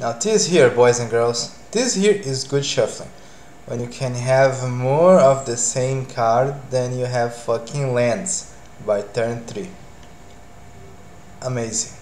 Now this here, boys and girls, this here is good shuffling. When you can have more of the same card than you have fucking lands by turn 3. Amazing.